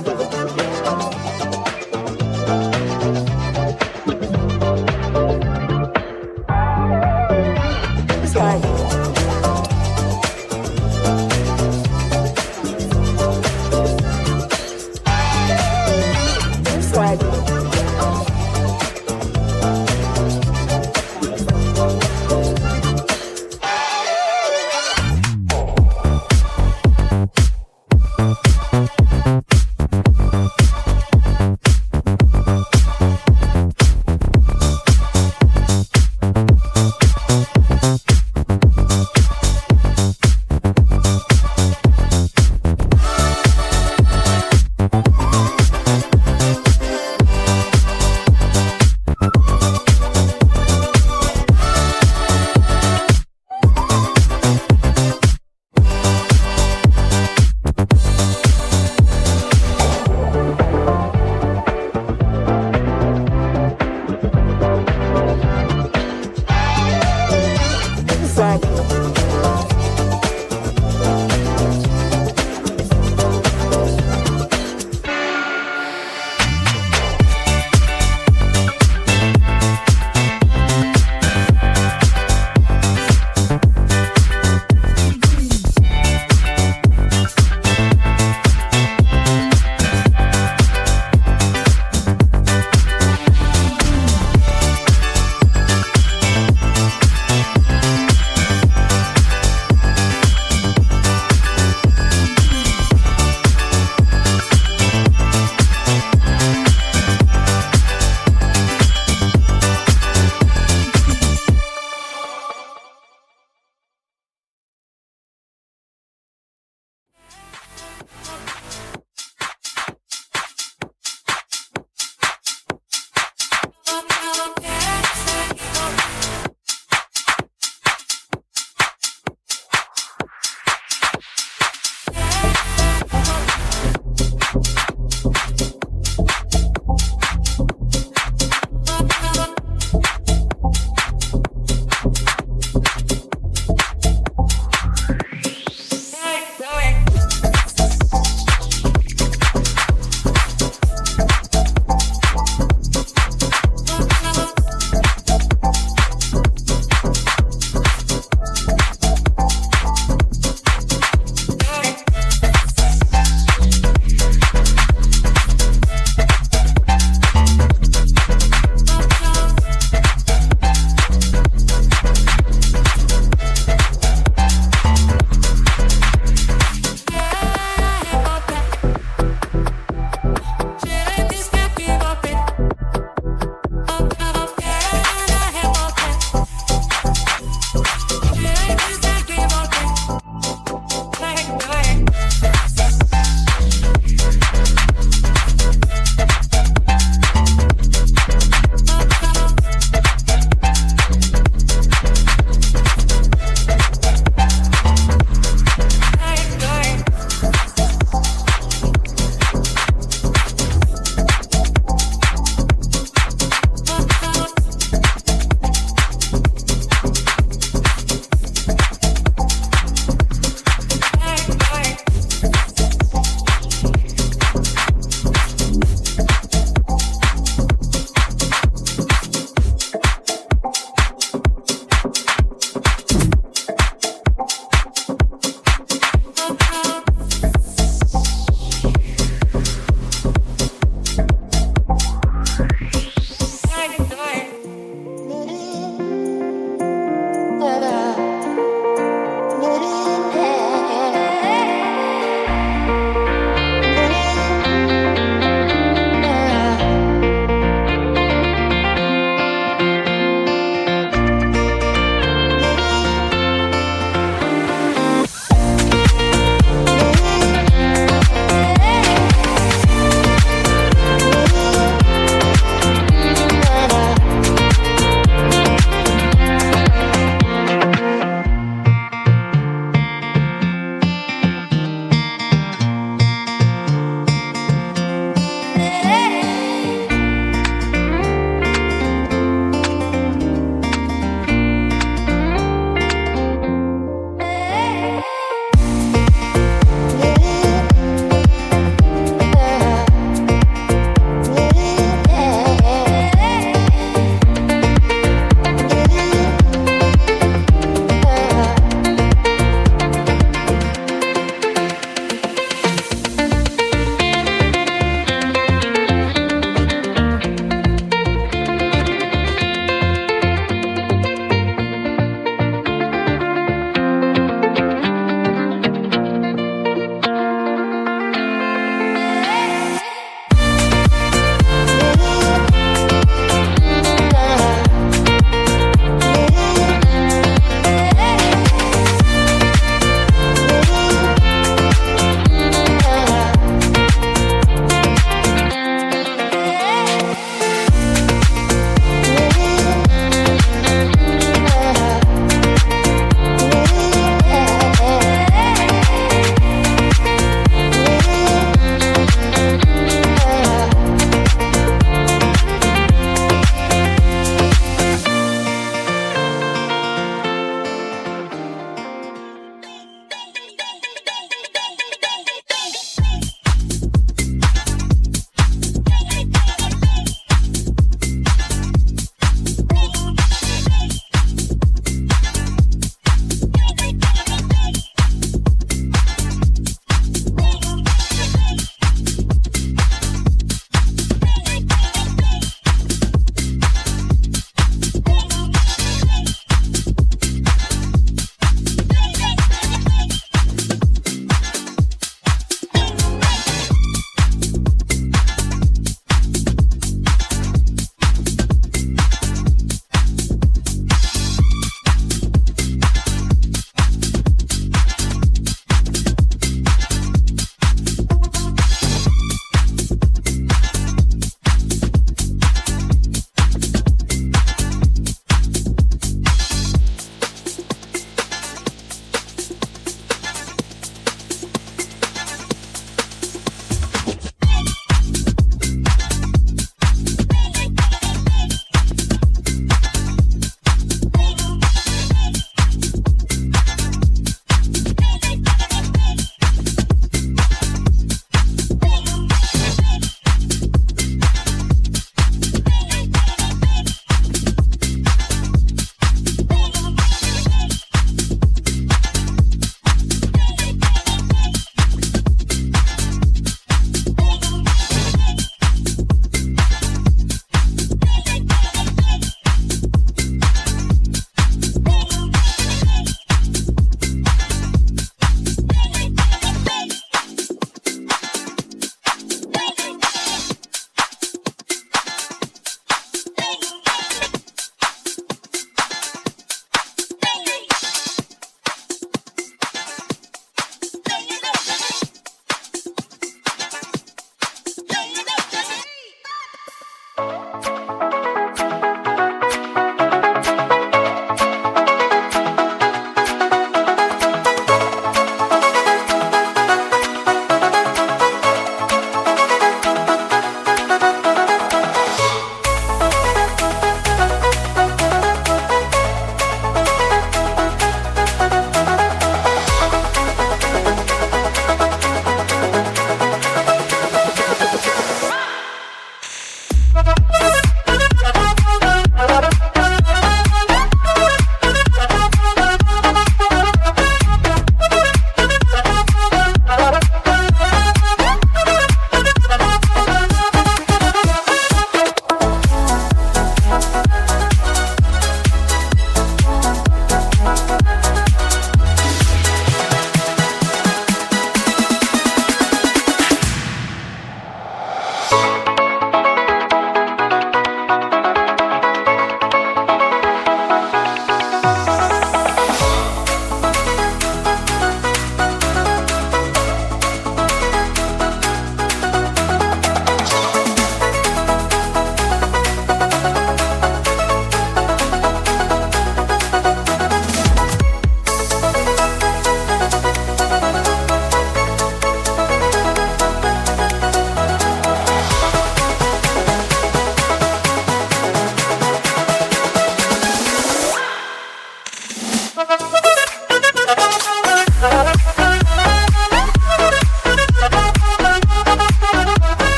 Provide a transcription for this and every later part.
Thank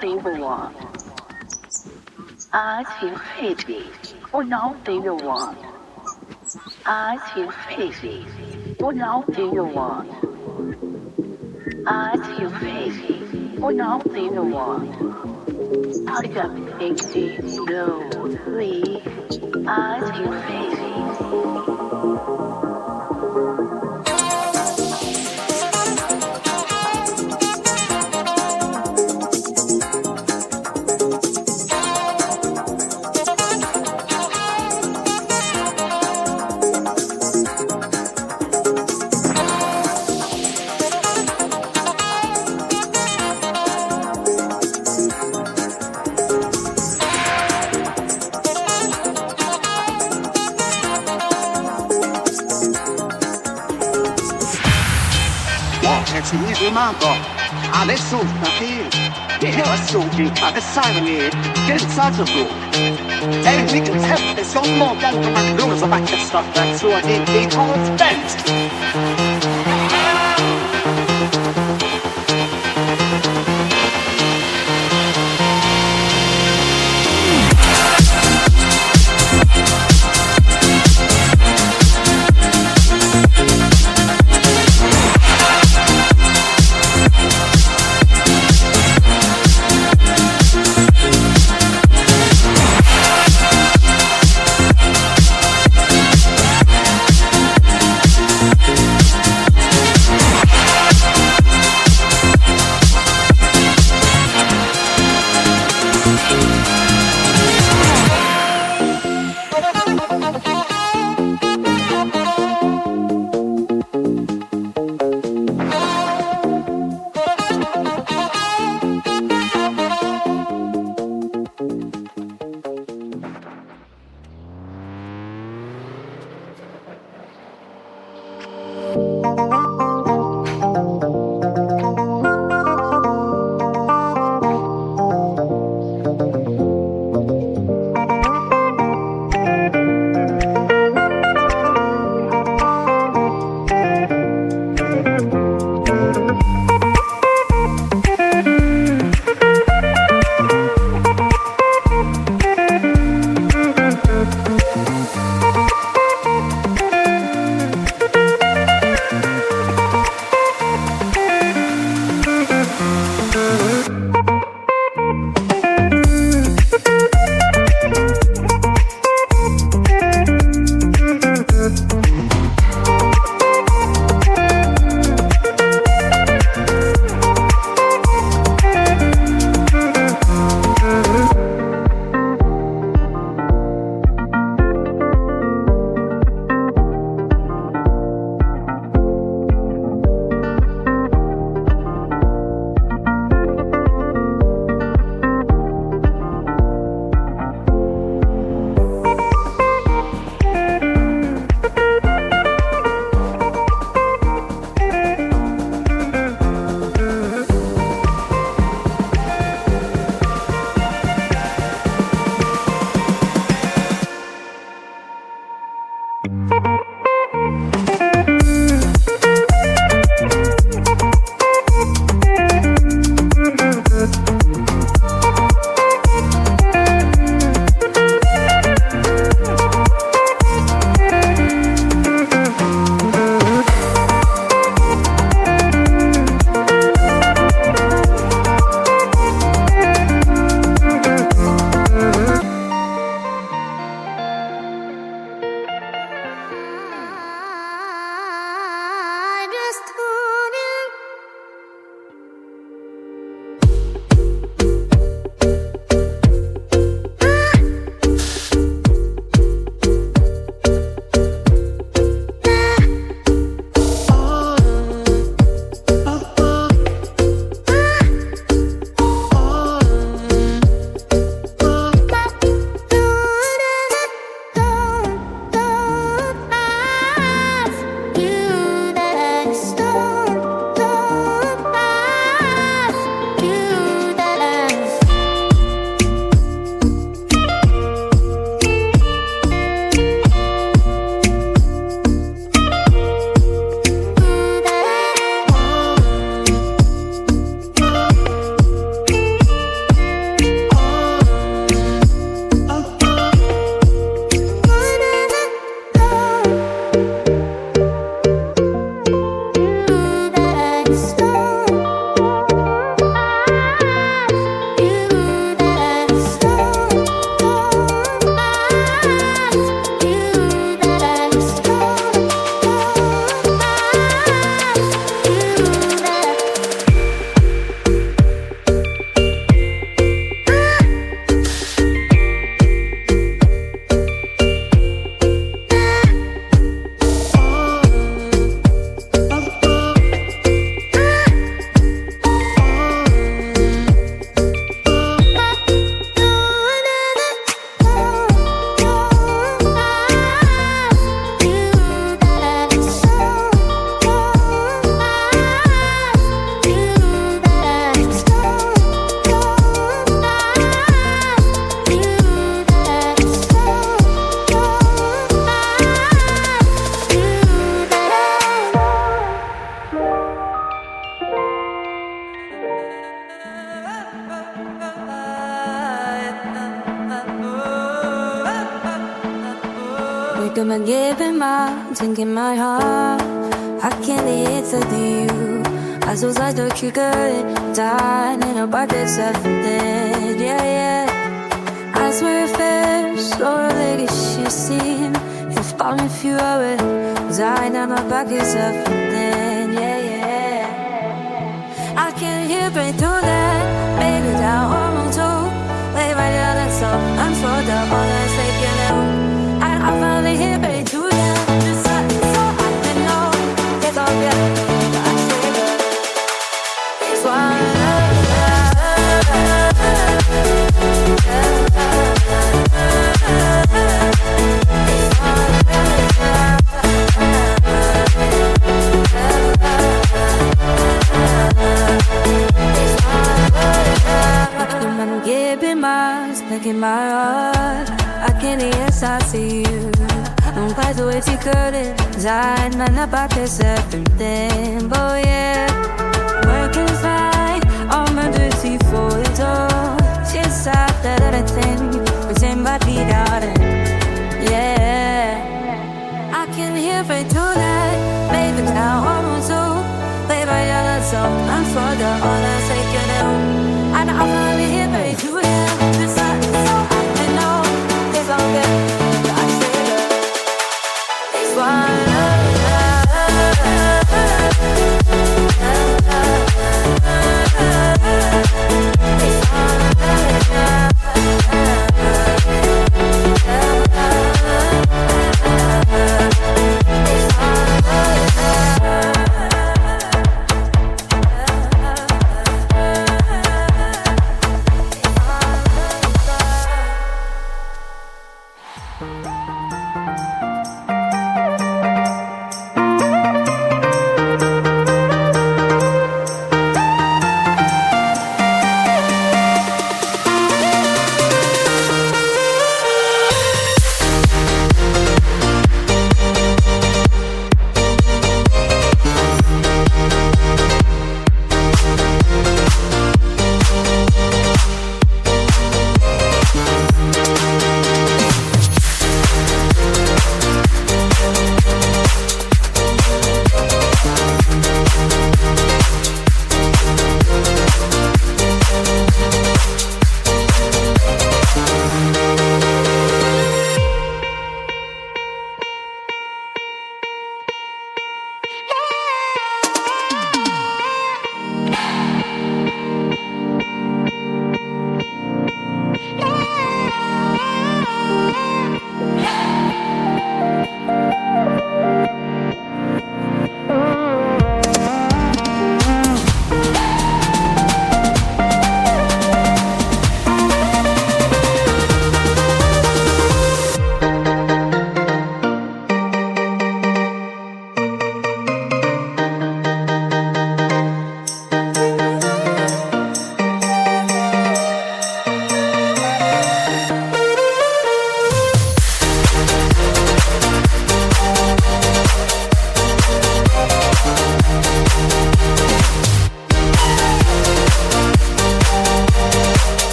they want. I feel crazy, but now they want. I feel crazy, but now they want. I feel crazy, but now they want. I got sixty, slowly. I feel crazy. Mango, adesso state Io assunti, adesso mi pensato tu. E mi can tell this young more than my lose of that stuff that's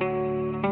Música